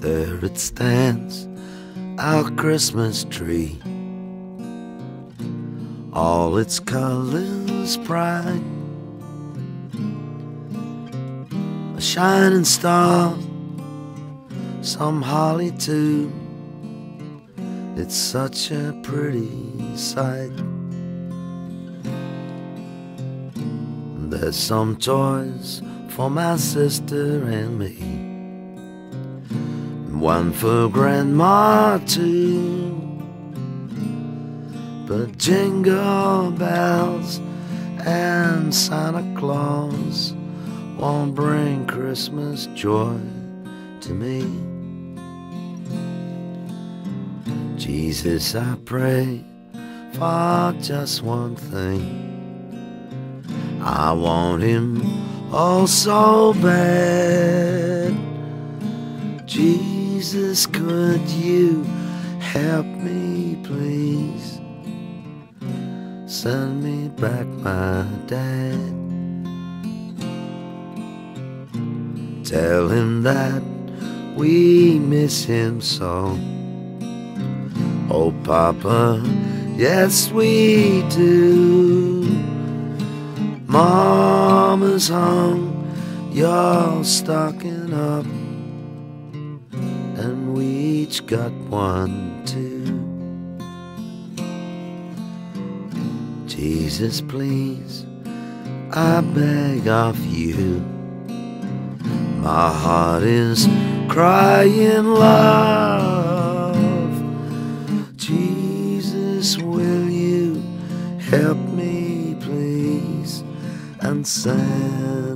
There it stands, our Christmas tree. All its colors bright. A shining star, some holly too. It's such a pretty sight. There's some toys for my sister and me. One for grandma too. But jingle bells and Santa Claus won't bring Christmas joy to me. Jesus, I pray for just one thing. I want him oh so bad. Jesus, could you help me, please? Send me back my dad. Tell him that we miss him so. Oh, Papa, yes, we do. Mama's hung your stocking up, each got one too. Jesus, please, I beg of you. My heart is crying love. Jesus, will you help me, please, and send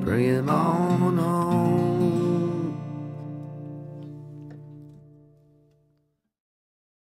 Bring him on home.